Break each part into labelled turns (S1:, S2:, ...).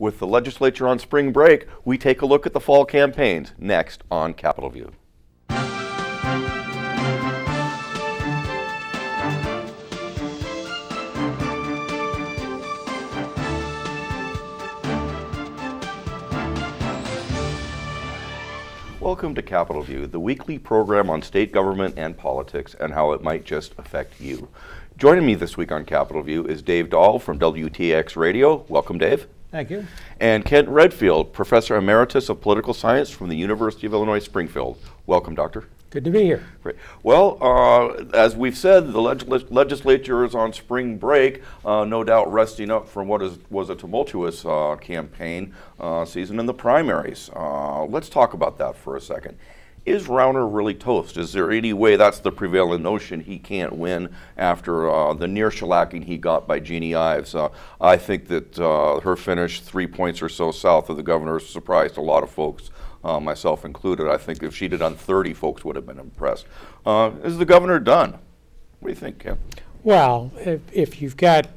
S1: With the legislature on spring break, we take a look at the fall campaigns next on Capitol View. Welcome to Capitol View, the weekly program on state government and politics and how it might just affect you. Joining me this week on Capitol View is Dave Dahl from WTAX Radio. Welcome, Dave.
S2: Thank you.
S1: And Kent Redfield, Professor Emeritus of Political Science from the University of Illinois Springfield. Welcome, Doctor.
S2: Good to be here.
S1: Great. Well, uh, as we've said, the legis legislature is on spring break, uh, no doubt resting up from what is, was a tumultuous uh, campaign uh, season in the primaries. Uh, let's talk about that for a second. Is Rauner really toast? Is there any way that's the prevailing notion he can't win after uh, the near shellacking he got by Jeanne Ives? I think that her finish three points or so south of the governor surprised a lot of folks uh, myself included. I think if she'd have done 30, folks would have been impressed. Uh, is the governor done? What do you think, Ken?
S2: Well, if, if you've got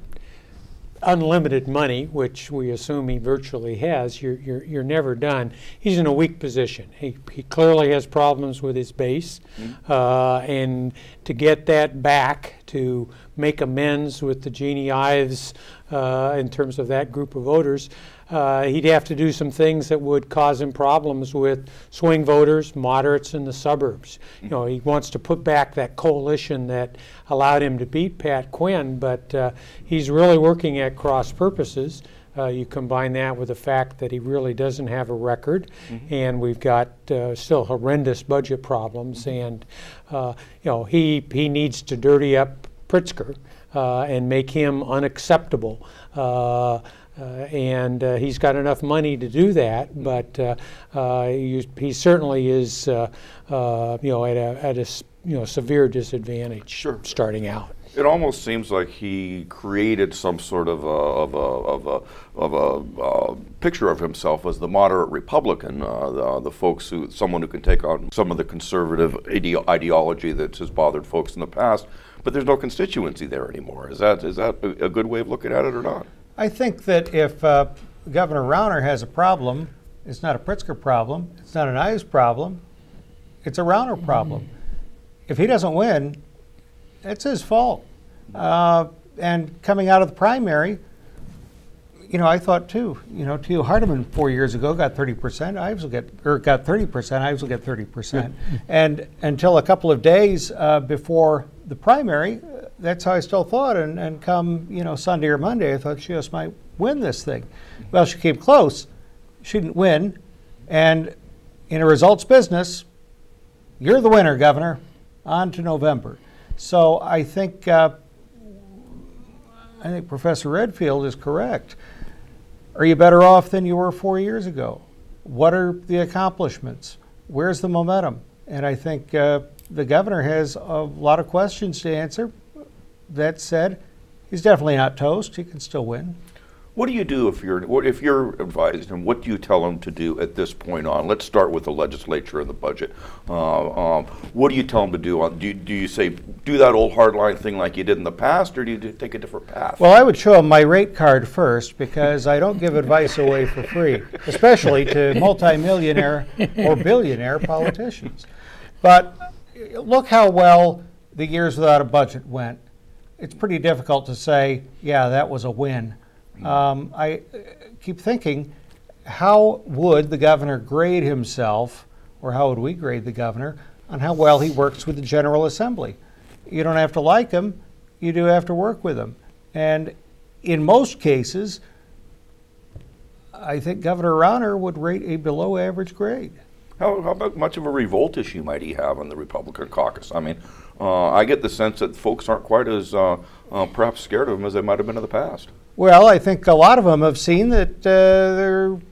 S2: unlimited money, which we assume he virtually has, you're, you're, you're never done. He's in a weak position. He, he clearly has problems with his base. Mm-hmm. Uh, and to get that back, to make amends with the Jeanne Ives uh, in terms of that group of voters, uh, he'd have to do some things that would cause him problems with swing voters, moderates in the suburbs. You know, he wants to put back that coalition that allowed him to beat Pat Quinn, but uh, he's really working at cross purposes. Uh, you combine that with the fact that he really doesn't have a record, mm-hmm. and we've got uh, still horrendous budget problems, mm-hmm. and uh, you know he he needs to dirty up Pritzker uh, and make him unacceptable. Uh, and uh, he's got enough money to do that, but uh, he, he, certainly is, you know, at a, at a you know severe disadvantage
S1: sure.
S2: starting out.
S1: It almost seems like he created some sort of a, of a, of a, of a uh, picture of himself as the moderate Republican, uh, the, the, folks who, someone who can take on some of the conservative ide- ideology that has bothered folks in the past. But there's no constituency there anymore. Is that is that a, a good way of looking at it or not?
S2: I think that if uh, Governor Rauner has a problem, it's not a Pritzker problem, it's not an Ives problem, it's a Rauner problem. Mm. If he doesn't win, it's his fault. Uh, and coming out of the primary, you know, I thought too, you know, Tio Hardiman four years ago got 30%, Ives will get, or got 30%, Ives will get 30%. and until a couple of days uh, before the primary, that's how I still thought. And, and come, you know, Sunday or Monday, I thought she just might win this thing. Well, she came close. She didn't win. And in a results business, you're the winner, Governor. On to November. So I think uh, I think Professor Redfield is correct. Are you better off than you were four years ago? What are the accomplishments? Where's the momentum? And I think uh, the governor has a lot of questions to answer that said, he's definitely not toast. He can still win.
S1: What do you do if you're if you're advising him? What do you tell him to do at this point on? Let's start with the legislature and the budget. Uh, um, what do you tell him to do? On do you, do you say do that old hardline thing like you did in the past, or do you take a different path?
S2: Well, I would show him my rate card first because I don't give advice away for free, especially to multimillionaire or billionaire politicians. But look how well the years without a budget went it's pretty difficult to say, yeah, that was a win. Um, I keep thinking, how would the governor grade himself, or how would we grade the governor, on how well he works with the General Assembly? You don't have to like him, you do have to work with him. And in most cases, I think Governor Rauner would rate a below average grade.
S1: How, how about much of a revolt issue might he have in the Republican caucus? I mean, uh, I get the sense that folks aren't quite as uh, uh, perhaps scared of him as they might have been in the past.
S2: Well, I think a lot of them have seen that uh,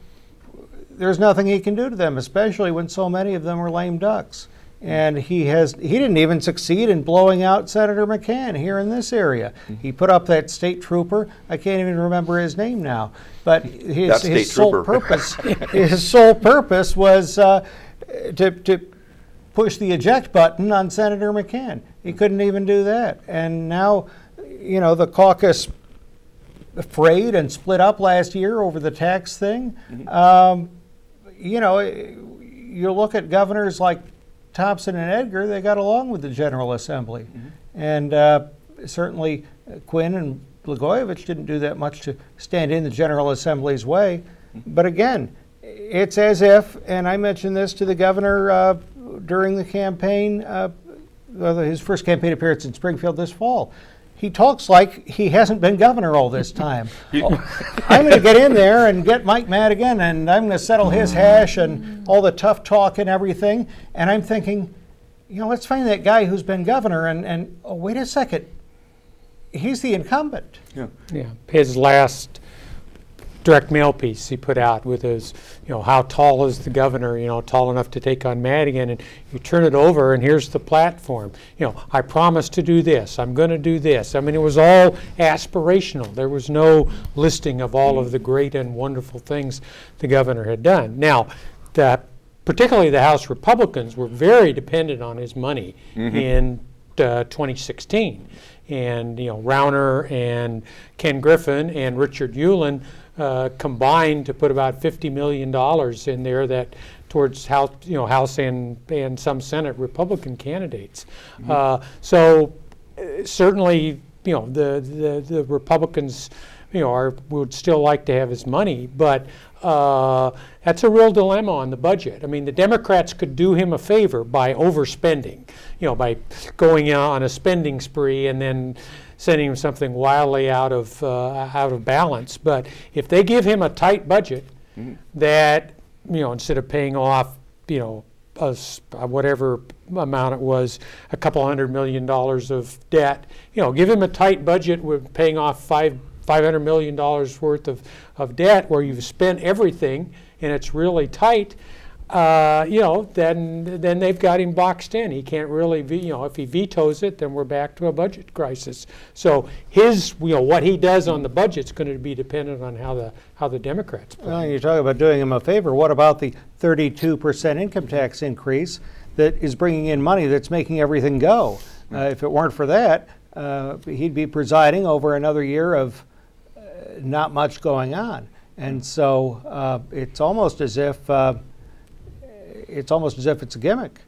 S2: there's nothing he can do to them, especially when so many of them are lame ducks. And he has he didn't even succeed in blowing out Senator McCann here in this area. Mm-hmm. He put up that state trooper. I can't even remember his name now. But his, his sole purpose his sole purpose was uh, to, to push the eject button on Senator McCann. He couldn't even do that. And now, you know, the caucus frayed and split up last year over the tax thing. Um, you know, you look at governors like Thompson and Edgar, they got along with the General Assembly. And uh, certainly Quinn and Blagojevich didn't do that much to stand in the General Assembly's way. But again, it's as if, and I mentioned this to the governor uh, during the campaign, uh, his first campaign appearance in Springfield this fall. He talks like he hasn't been governor all this time. oh, I'm going to get in there and get Mike Madigan, and I'm going to settle his mm. hash and all the tough talk and everything. And I'm thinking, you know, let's find that guy who's been governor. And, and oh, wait a second, he's the incumbent.
S3: Yeah. Yeah. His last direct mail piece he put out with his, you know, how tall is the governor, you know, tall enough to take on Madigan, and you turn it over and here's the platform. You know, I promise to do this, I'm going to do this. I mean, it was all aspirational. There was no listing of all of the great and wonderful things the governor had done. Now, the, particularly the House Republicans were very dependent on his money mm-hmm. in uh, 2016. And, you know, Rauner and Ken Griffin and Richard Uihlein uh, combined to put about $50 million in there that towards House, you know, House and, and some Senate Republican candidates. Mm-hmm. Uh, so uh, certainly, you know, the, the, the Republicans, you know, are, would still like to have his money, but uh, that's a real dilemma on the budget. I mean, the Democrats could do him a favor by overspending, you know, by going on a spending spree and then sending him something wildly out of uh, out of balance. But if they give him a tight budget, mm-hmm. that you know instead of paying off you know a, whatever amount it was, a couple hundred million dollars of debt, you know, give him a tight budget with paying off five five hundred million dollars worth of, of debt where you've spent everything and it's really tight uh, you know, then then they've got him boxed in. He can't really, you know, if he vetoes it, then we're back to a budget crisis. So his, you know, what he does on the budget is going to be dependent on how the how the Democrats play.
S2: Well, you're talking about doing him a favor. What about the 32% income tax increase that is bringing in money that's making everything go? Uh, if it weren't for that, uh, he'd be presiding over another year of uh, not much going on. And so uh, it's almost as if uh, it's almost as if it's a gimmick.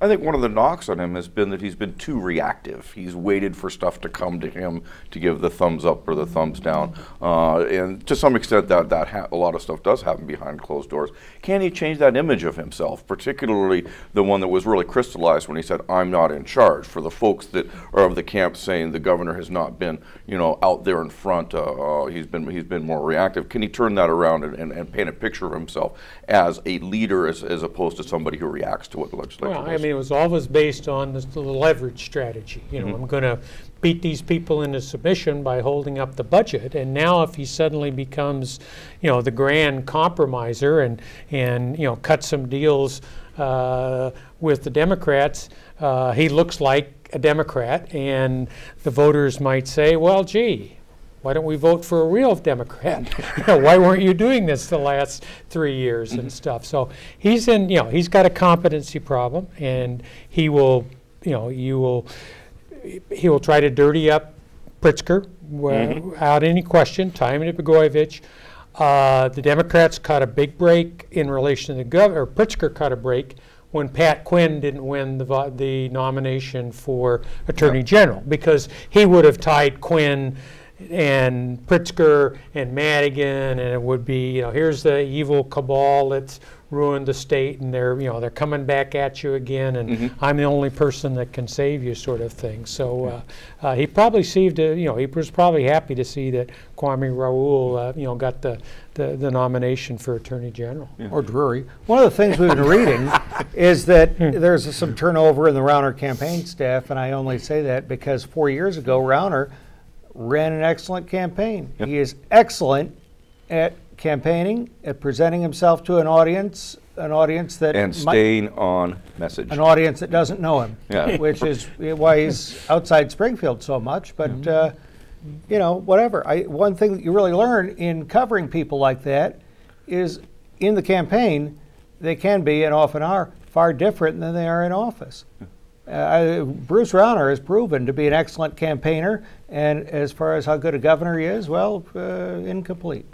S1: I think one of the knocks on him has been that he's been too reactive. He's waited for stuff to come to him to give the thumbs up or the thumbs down, uh, and to some extent, that that ha- a lot of stuff does happen behind closed doors. Can he change that image of himself, particularly the one that was really crystallized when he said, "I'm not in charge"? For the folks that are of the camp saying the governor has not been, you know, out there in front, uh, uh, he's been he's been more reactive. Can he turn that around and, and, and paint a picture of himself as a leader, as, as opposed to somebody who reacts to what the legislature
S3: well. I mean, it was always based on the, the leverage strategy. You know, mm-hmm. I'm going to beat these people into submission by holding up the budget. And now, if he suddenly becomes, you know, the grand compromiser and and you know cut some deals uh, with the Democrats, uh, he looks like a Democrat, and the voters might say, "Well, gee, why don't we vote for a real Democrat? why weren't you doing this the last three years and mm-hmm. stuff? So he's in, you know, he's got a competency problem, and he will, you know, you will, he will try to dirty up Pritzker mm-hmm. without any question. Blagojevich. Uh, the Democrats cut a big break in relation to the governor. Pritzker cut a break when Pat Quinn didn't win the, the nomination for Attorney yep. General because he would have tied Quinn and Pritzker and Madigan, and it would be, you know, here's the evil cabal that's ruined the state, and they're, you know, they're coming back at you again, and mm-hmm. I'm the only person that can save you, sort of thing. So uh, uh, he probably saved, a, you know, he was probably happy to see that Kwame Raoul, uh, you know, got the, the, the, nomination for Attorney General.
S2: Yeah. Or Drury. One of the things we've been reading is that hmm. there's some turnover in the Rauner campaign staff, and I only say that because four years ago, Rauner ran an excellent campaign. Yep. He is excellent at campaigning, at presenting himself to an audience, an audience that
S1: and staying might, on message,
S2: an audience that doesn't know him, yeah. which is why he's outside Springfield so much. But mm-hmm. uh, you know, whatever. I, one thing that you really learn in covering people like that is in the campaign, they can be and often are far different than they are in office. Uh, Bruce Rauner has proven to be an excellent campaigner And as far as how good a governor he is, well, uh, incomplete.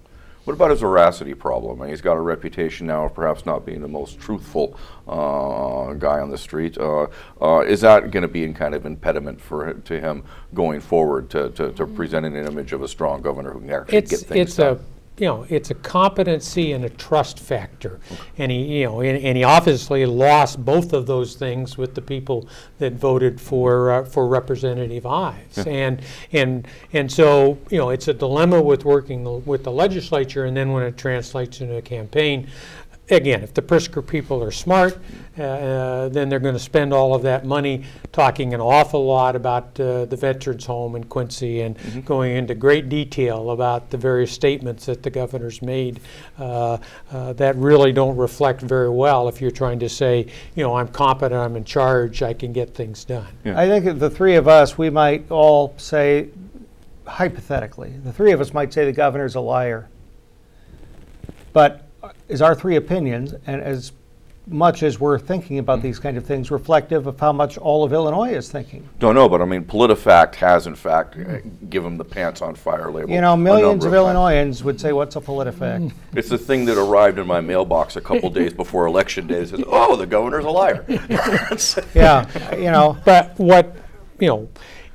S1: What about his veracity problem? He's got a reputation now of perhaps not being the most truthful uh, guy on the street. Uh, uh, is that going to be a kind of impediment for to him going forward to, to, to, presenting an image of a strong governor who can actually
S3: it's,
S1: get things
S3: it's
S1: done?
S3: You know, it's a competency and a trust factor. And he, you know, and, and, he obviously lost both of those things with the people that voted for uh, for Representative Ives. Yeah. And and and so, you know, it's a dilemma with working the, with the legislature, and then when it translates into a campaign again, if the Pritzker people are smart, uh, uh, then they're going to spend all of that money talking an awful lot about uh, the Veterans Home in Quincy and mm-hmm. going into great detail about the various statements that the governor's made uh, uh, that really don't reflect very well if you're trying to say, you know, I'm competent, I'm in charge, I can get things done.
S2: Yeah. I think the three of us, we might all say, hypothetically, the three of us might say the governor's a liar. But is our three opinions, and as much as we're thinking about mm-hmm. these kind of things, reflective of how much all of Illinois is thinking.
S1: Don't know, but I mean, PolitiFact has in fact mm-hmm. eh, uh, given the pants on fire label.
S2: You know, millions of, of Illinoisans would say, "What's a PolitiFact?" Mm-hmm.
S1: It's the thing that arrived in my mailbox a couple days before election day. It says, "Oh, the governor's a liar."
S2: yeah, you know,
S3: but what you know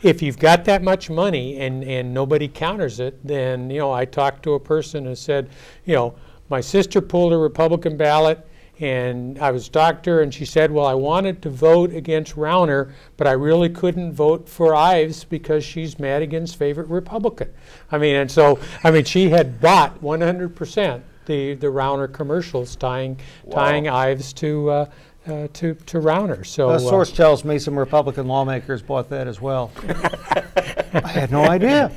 S3: if you've got that much money and, and nobody counters it, then, you know, I talked to a person and said, you know, my sister pulled a Republican ballot, and I was doctor, and she said, "Well, I wanted to vote against Rauner, but I really couldn't vote for Ives because she's Madigan's favorite Republican." I mean, and so I mean, she had bought 100% the the Rauner commercials tying wow. tying Ives to. Uh, uh, to to Rauner. So
S2: a source uh, tells me some Republican lawmakers bought that as well. I had no idea.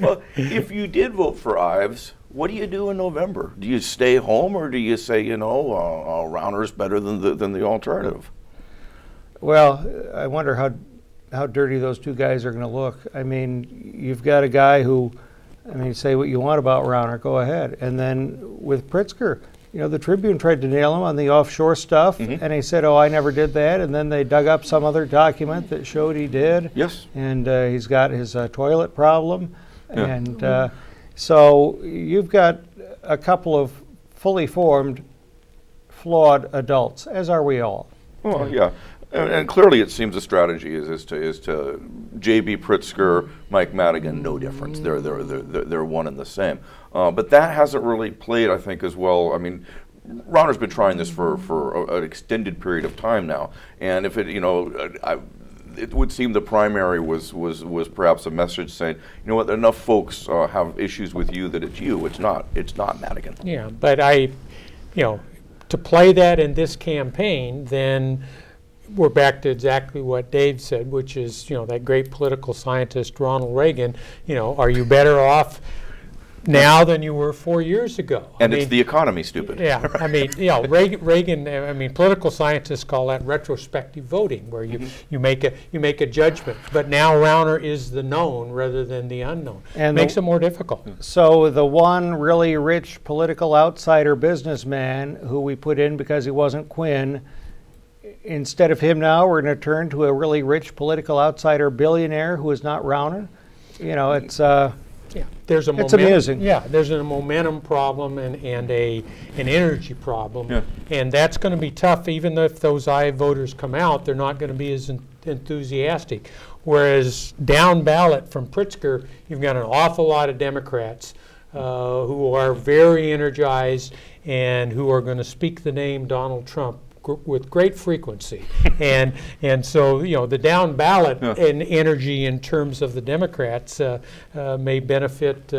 S1: well, if you did vote for Ives, what do you do in November? Do you stay home or do you say, you know, uh, uh, is better than the, than the alternative?
S2: Well, I wonder how, how dirty those two guys are going to look. I mean, you've got a guy who, I mean, say what you want about Rauner, go ahead. And then with Pritzker, you know, the Tribune tried to nail him on the offshore stuff, mm-hmm. and he said, "Oh, I never did that." And then they dug up some other document that showed he did.
S1: Yes.
S2: And uh, he's got his uh, toilet problem, yeah. and uh, so you've got a couple of fully formed, flawed adults, as are we all.
S1: Well, yeah. And, and, clearly, it seems the strategy is, is to is to J.B. Pritzker, Mike Madigan, no difference. They're they're they're, they're one and the same. Uh, but that hasn't really played, I think, as well. I mean, Rauner's been trying this for for a, an extended period of time now, and if it, you know, I, it would seem the primary was, was, was perhaps a message saying, you know what, enough folks uh, have issues with you that it's you. It's not. It's not Madigan.
S3: Yeah, but I, you know, to play that in this campaign, then we're back to exactly what Dave said, which is, you know, that great political scientist Ronald Reagan. You know, are you better off? Now than you were four years ago.
S1: And I it's mean, the economy, stupid.
S3: Yeah, I mean, you know, Reagan, Reagan, I mean, political scientists call that retrospective voting, where you, mm-hmm. you make a you make a judgment. But now Rauner is the known rather than the unknown. And makes the, it more difficult.
S2: So the one really rich political outsider businessman who we put in because he wasn't Quinn. Instead of him now, we're going to turn to a really rich political outsider billionaire who is not Rauner. You know, it's. Uh,
S3: yeah, there's a
S2: it's
S3: momentum,
S2: amusing.
S3: Yeah, there's a momentum problem and, and a an energy problem, yeah. and that's going to be tough. Even if those I voters come out, they're not going to be as en- enthusiastic. Whereas down ballot from Pritzker, you've got an awful lot of Democrats uh, who are very energized and who are going to speak the name Donald Trump with great frequency. and and so you know the down ballot yeah. and energy in terms of the Democrats uh, uh, may benefit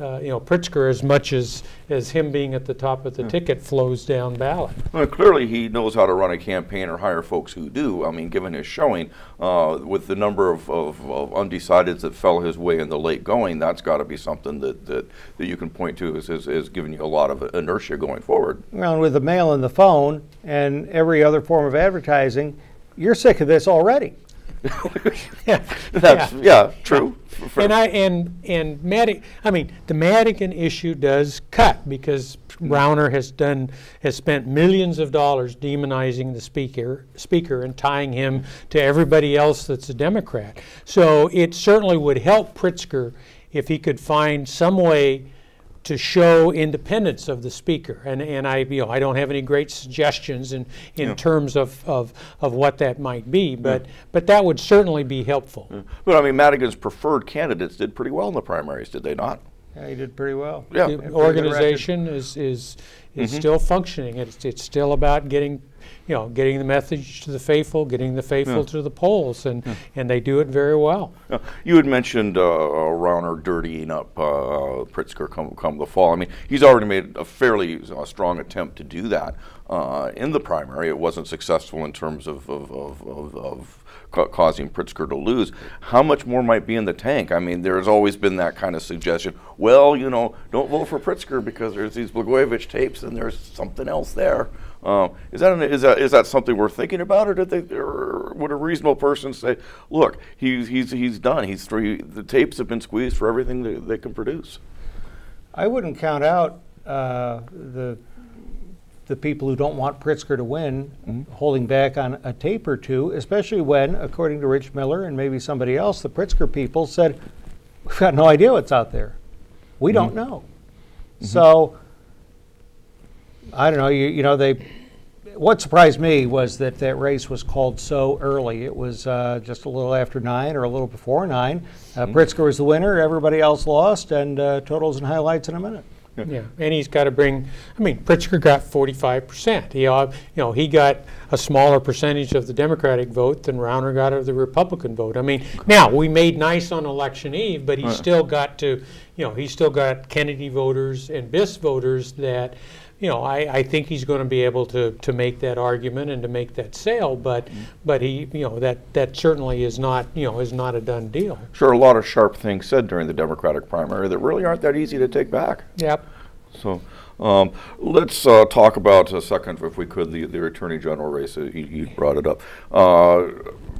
S3: uh, you know Pritzker as much as as him being at the top of the yeah. ticket flows down ballot.
S1: Well, clearly he knows how to run a campaign or hire folks who do. I mean, given his showing uh, with the number of, of, of, undecideds that fell his way in the late going, that's got to be something that, that, that you can point to as, as, as giving you a lot of inertia going forward.
S2: Well, with the mail and the phone and every other form of advertising, you're sick of this already.
S3: Yeah.
S1: That's,
S3: Yeah.
S1: yeah, true. F-
S3: And I and and Madigan, I mean, the Madigan issue does cut because Rauner has done has spent millions of dollars demonizing the speaker speaker and tying him to everybody else that's a Democrat. So it certainly would help Pritzker if he could find some way to show independence of the speaker. And, and I, you know, I don't have any great suggestions in, in terms of, of, of what that might be, but, but that would certainly be helpful.
S1: But I mean, Madigan's preferred candidates did pretty well in the primaries, did they not?
S2: Yeah, he did pretty well.
S1: Yeah.
S3: The organization is, is, is mm-hmm. still functioning. It's, it's still about getting, you know, getting the message to the faithful, getting the faithful to the polls, and, and they do it very well.
S1: Uh, You had mentioned uh, uh, Rauner dirtying up uh, Pritzker come, come the fall. I mean, he's already made a fairly uh, strong attempt to do that uh, in the primary. It wasn't successful in terms of, of, of, of, of ca- causing Pritzker to lose. How much more might be in the tank? I mean, there's always been that kind of suggestion. Well, you know, don't vote for Pritzker because there's these Blagojevich tapes and there's something else there. Uh, is that an, is that is that something we're thinking about, or did they, or would a reasonable person say, "Look, he's he's he's done. He's three. The tapes have been squeezed for everything that they can produce."
S2: I wouldn't count out uh, the the people who don't want Pritzker to win
S1: Mm-hmm.
S2: holding back on a tape or two, especially when, according to Rich Miller and maybe somebody else, the Pritzker people said, "We've got no idea what's out there. We
S1: Mm-hmm.
S2: don't know." So I don't know. You, you know they. What surprised me was that that race was called so early. It was uh, just a little after nine or a little before nine. Uh,
S1: Mm-hmm.
S2: Pritzker was the winner. Everybody else lost. And uh, totals and highlights in a minute.
S3: Yeah, and he's got to bring. I mean, Pritzker got 45 percent. He, uh, you know, he got a smaller percentage of the Democratic vote than Rauner got of the Republican vote. I mean, now we made nice on election eve, but he's still got to, you know, he's still got Kennedy voters and Biss voters that, you know, I, I think he's going to be able to, to make that argument and to make that sale. But, but he, you know, that that certainly is not, you know, is not a done deal.
S1: Sure, a lot of sharp things said during the Democratic primary that really aren't that easy to take back.
S3: Yep.
S1: So um, let's uh, talk about a second, if we could, the, the Attorney General race. Uh, You, brought it up. Uh,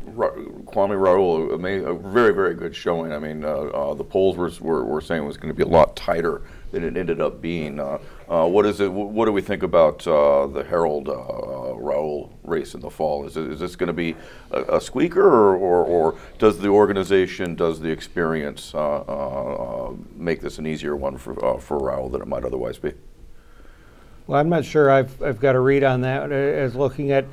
S1: Ra- Kwame Raoul made a very, very good showing. I mean, uh, uh, the polls were, were, were saying it was going to be a lot tighter than it ended up being. Uh, uh, what is it? What do we think about uh, the Harold uh, Raoul race in the fall? Is, it, is this going to be a, a squeaker, or, or, or does the organization, does the experience uh, uh, make this an easier one for for Raoul than it might otherwise be?
S2: Well, I'm not sure I've, I've got a read on that. As looking at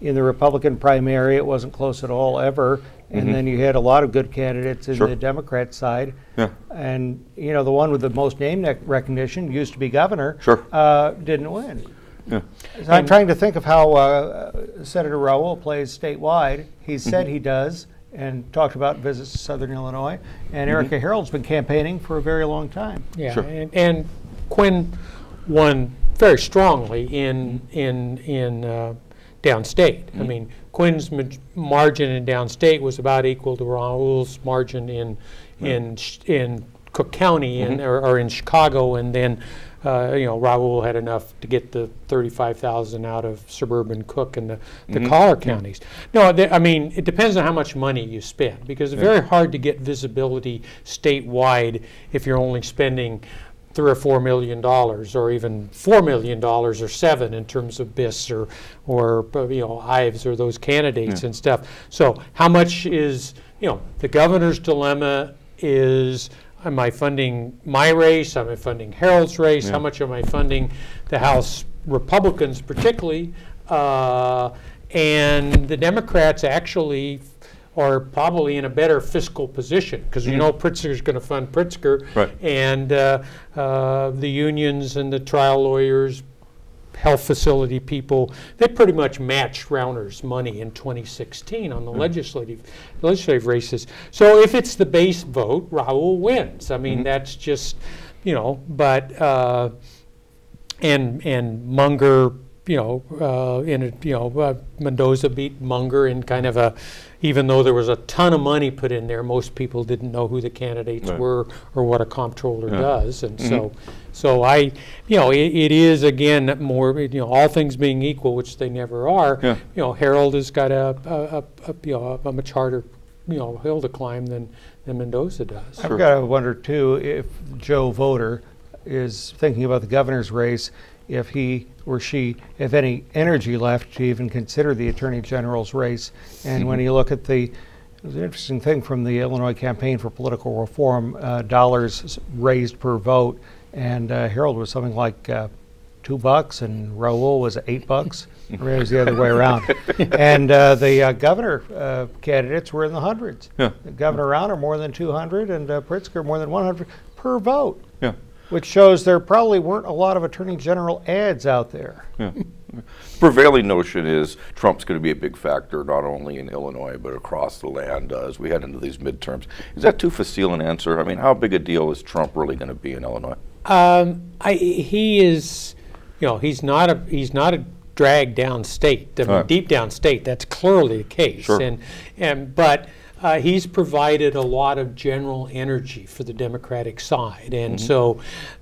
S2: in the Republican primary, it wasn't close at all ever. And then you had a lot of good candidates in
S1: Mm-hmm. Sure.
S2: the Democrat side.
S1: Yeah.
S2: And, you know, the one with the most name recognition, used to be governor,
S1: Sure.
S2: uh, didn't win.
S1: Yeah.
S2: So I'm trying to think of how uh, Senator Raoul plays statewide. He said he does and talked about visits to Southern Illinois. And Erica Harold's been campaigning for a very long time.
S3: Yeah,
S1: Sure.
S3: and, and Quinn won very strongly in in in uh, downstate. I mean, Quinn's ma- margin in downstate was about equal to Raoul's margin in in sh- in Cook County and or, or in Chicago, and then. Uh, you know, Raul had enough to get the 35,000 out of suburban Cook and the, the collar counties. No, I mean, it depends on how much money you spend because it's very hard to get visibility statewide if you're only spending three or four million dollars, or even four million dollars, or seven in terms of Biss or, or you know, Ives or those candidates and stuff. So, how much is you know the governor's dilemma is. Am I funding my race? Am I funding Harold's race? How much am I funding the House Republicans, particularly? Uh, and the Democrats actually are probably in a better fiscal position because you know Pritzker's going to fund Pritzker,
S1: Right.
S3: and uh, uh, the unions and the trial lawyers, health facility people, they pretty much matched Rauner's money in 2016 on the legislative legislative races. So if it's the base vote, Raoul wins. I mean, that's just you know, but. Uh, and and Munger, you know, uh, in a, you know, uh, Mendoza beat Munger in kind of a, even though there was a ton of money put in there, most people didn't know who the candidates
S1: Right.
S3: were or what a comptroller does, and mm-hmm. so, so I, you know, it, it is again more, you know, all things being equal, which they never are.
S1: Yeah.
S3: You know, Harold has got a, a, a, a you know a much harder you know hill to climb than than Mendoza does.
S2: I've got to wonder too if Joe Voter is thinking about the governor's race, if he or she have any energy left to even consider the attorney general's race. And when you look at the it was an interesting thing from the Illinois Campaign for Political Reform uh, dollars raised per vote, and uh, Harold was something like uh, two bucks, and Raoul was eight bucks. it was the other way around. And uh, the uh, governor uh, candidates were in the hundreds.
S1: Yeah.
S2: Governor Rauner more than 200, and uh, Pritzker more than 100 per vote. Which shows there probably weren't a lot of attorney general ads out there.
S1: Yeah. Prevailing notion is Trump's going to be a big factor not only in Illinois but across the land uh, as we head into these midterms. Is that too facile an answer? I mean, how big a deal is Trump really going to be in Illinois?
S3: Um, I, he is, you know, he's not a he's not a drag down state. I mean,
S1: Right.
S3: deep down state. That's clearly the case.
S1: Sure.
S3: And and but uh, he's provided a lot of general energy for the Democratic side, and so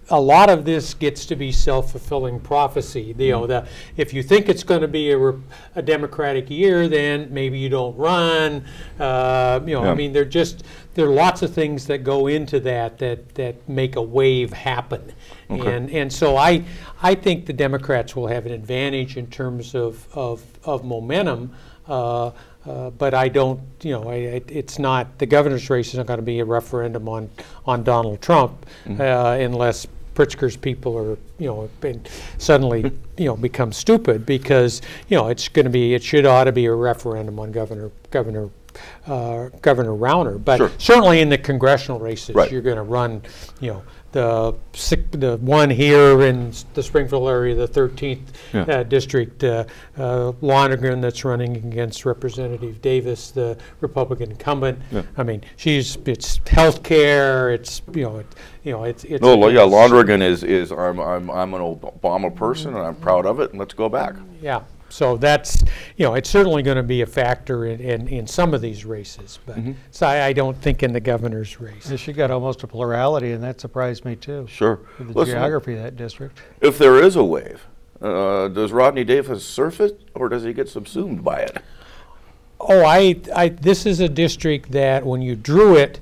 S3: a lot of this gets to be self-fulfilling prophecy. You know, the, if you think it's going to be a, re- a Democratic year, then maybe you don't run. Uh, you know,
S1: Yeah.
S3: I mean, there just there are lots of things that go into that that that make a wave happen, and and so I I think the Democrats will have an advantage in terms of of, of momentum. Uh, uh, but I don't, you know, I, I, it's not the governor's race isn't going to be a referendum on on Donald Trump uh, unless Pritzker's people are, you know, been suddenly, you know, become stupid because, you know, it's going to be, it should ought to be a referendum on Governor Governor uh, Governor Rauner. But
S1: Sure.
S3: certainly in the congressional races,
S1: Right.
S3: you're going to run, you know, the sic- the one here in the Springfield area, the 13th
S1: Yeah.
S3: uh, district, uh, uh, Londrigan that's running against Representative Davis, the Republican incumbent.
S1: Yeah.
S3: I mean, she's it's health care. It's you know, it, you know, it's it's.
S1: No, yeah, Londrigan is, is I'm, I'm, I'm an Obama person and I'm proud of it and let's go back.
S3: Yeah. So that's you know, it's certainly going to be a factor in, in, in some of these races, but
S1: Mm-hmm.
S3: so I, I don't think in the governor's race.
S2: And she got almost a plurality, and that surprised me too.
S1: Sure.
S2: The
S1: Listen,
S2: geography of that district.
S1: if there is a wave, uh, does Rodney Davis surf it or does he get subsumed by it?
S3: Oh, I, I, this is a district that when you drew it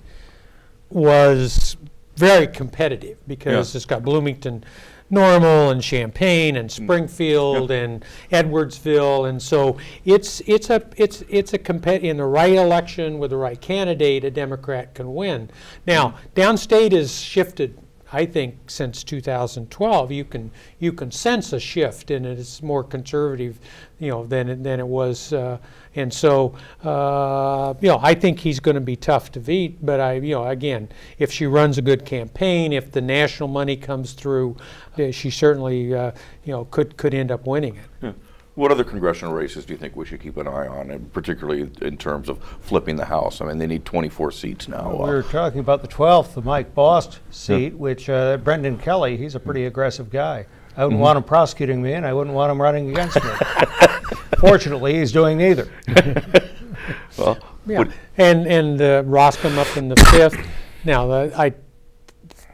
S3: was very competitive because
S1: Yeah.
S3: it's got Bloomington Normal and Champaign and mm. Springfield and Edwardsville, and so it's it's a it's it's a compet in the right election with the right candidate, a Democrat can win. Now, downstate has shifted. I think since 2012, you can you can sense a shift, and it's more conservative, you know, than it, than it was. Uh, and so, uh, you know, I think he's going to be tough to beat. But I, you know, again, if she runs a good campaign, if the national money comes through, uh, she certainly, uh, you know, could could end up winning it.
S1: Yeah. What other congressional races do you think we should keep an eye on, and particularly in terms of flipping the House? I mean, they need 24 seats now.
S2: We
S1: Uh,
S2: were talking about the 12th, the Mike Bost seat, which uh, Brendan Kelly, he's a pretty aggressive guy. I wouldn't want him prosecuting me, and I wouldn't want him running against me. Fortunately, he's doing neither.
S1: well,
S3: Yeah, and and uh, Roskam up in the fifth. Now, the, I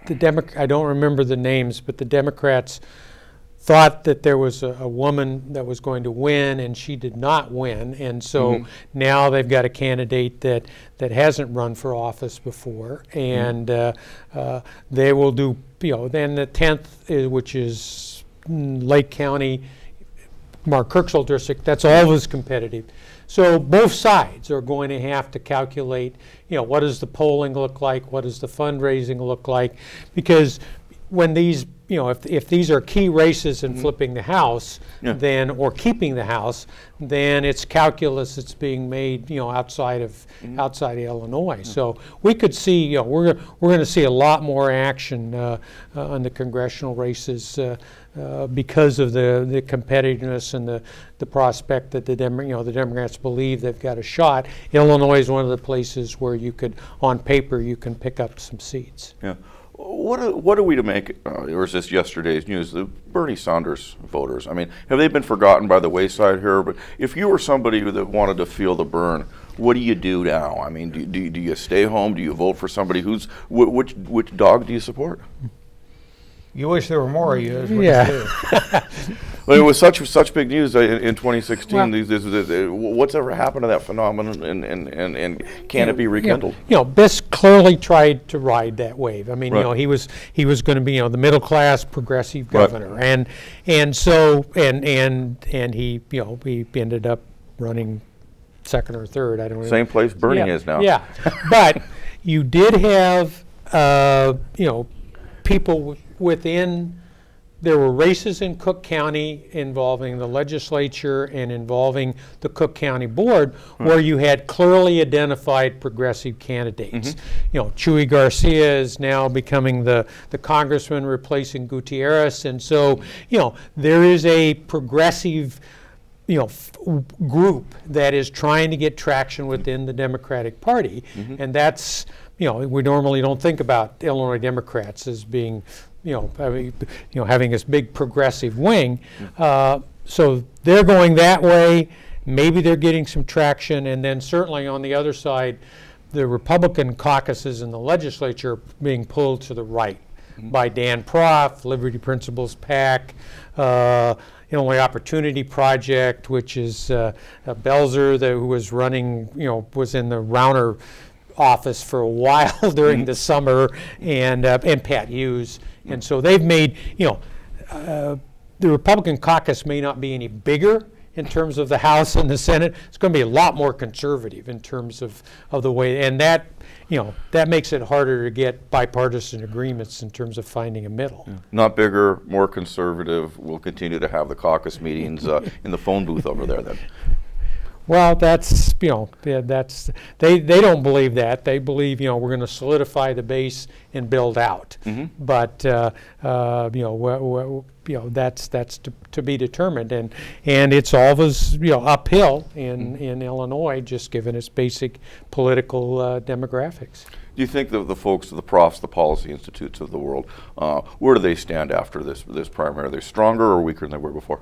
S3: the Democ- I don't remember the names, but the Democrats thought that there was a, a woman that was going to win, and she did not win, and so now they've got a candidate that that hasn't run for office before, and uh, uh, they will do. You know, then the tenth, which is mm, Lake County. Mark Kirksall district, that's always competitive. So both sides are going to have to calculate, you know, what does the polling look like? What does the fundraising look like? Because when these, you know, if, if these are key races in flipping the House,
S1: Yeah.
S3: then, or keeping the House, then it's calculus that's being made, you know, outside of, outside of Illinois. So we could see, you know, we're, we're going to see a lot more action uh, uh, on the congressional races uh, uh, because of the, the competitiveness and the, the prospect that the Dem- you know the Democrats believe they've got a shot. Illinois is one of the places where you could, on paper, you can pick up some seats.
S1: yeah. What are, what are we to make, uh, or is this yesterday's news, the Bernie Sanders voters? I mean, have they been forgotten by the wayside here? But if you were somebody that wanted to feel the burn, what do you do now? I mean, do, do, do you stay home? Do you vote for somebody who's, wh- which, which dog do you support?
S2: You wish there were more of you. is what
S3: Yeah.
S2: do.
S1: But it was such such big news uh, in, in 2016.
S3: Well-
S1: these, this, this, uh, what's ever happened to that phenomenon, and, and, and, and can it be
S3: you know,
S1: rekindled?
S3: You know, Biss clearly tried to ride that wave. I mean,
S1: Right.
S3: you know, he was he was going to be you know the middle class progressive
S1: Right.
S3: governor, and and so and and and he you know he ended up running second or third. I don't know.
S1: Same place Bernie
S3: yeah,
S1: is now.
S3: Yeah, but you did have uh, you know people w- within. There were races in Cook County involving the legislature and involving the Cook County Board hmm. where you had clearly identified progressive candidates. Mm-hmm. You know, Chuy Garcia is now becoming the, the congressman replacing Gutierrez. And so, you know, there is a progressive you know, group that is trying to get traction within the Democratic Party, mm-hmm. and that's you know we normally don't think about Illinois Democrats as being you know having, you know having this big progressive wing. Uh, so they're going that way. Maybe they're getting some traction, and then certainly on the other side, the Republican caucuses in the legislature are being pulled to the right by Dan Proft, Liberty Principles PAC, uh, Illinois Opportunity Project, which is uh, uh, Besler, the, who was running, you know, was in the Rauner office for a while during the summer, and uh, and Pat Hughes, and so they've made, you know, uh, the Republican caucus may not be any bigger in terms of the House and the Senate. It's going to be a lot more conservative in terms of, of the way, and that, you know, that makes it harder to get bipartisan agreements in terms of finding a middle.
S1: Not bigger, more conservative. We'll continue to have the caucus meetings uh, in the phone booth over there then.
S3: Well, that's, you know, yeah, that's, they, they don't believe that. They believe, you know, we're going to solidify the base and build out. But, uh, uh, you know, you know, that's, that's to, to be determined. And, and it's always, you know, uphill in, in Illinois, just given its basic political uh, demographics.
S1: Do you think that the folks, of the profs, the policy institutes of the world, uh, where do they stand after this this primary? Are they stronger or weaker than they were before?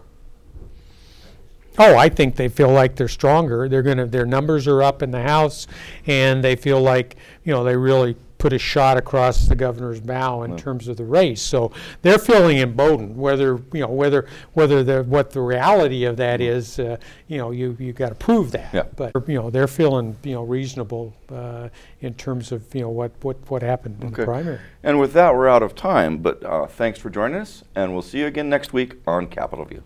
S3: Oh, I think they feel like they're stronger. They're gonna, their numbers are up in the House, and they feel like, you know, they really put a shot across the governor's bow in terms of the race. So they're feeling emboldened. Whether you know whether whether the what the reality of that is, uh, you know, you you got to prove that.
S1: Yeah.
S3: But you know, they're feeling you know reasonable uh, in terms of you know what what what happened in
S1: Okay.
S3: the primary.
S1: And with that, we're out of time. But uh, thanks for joining us, and we'll see you again next week on Capitol View.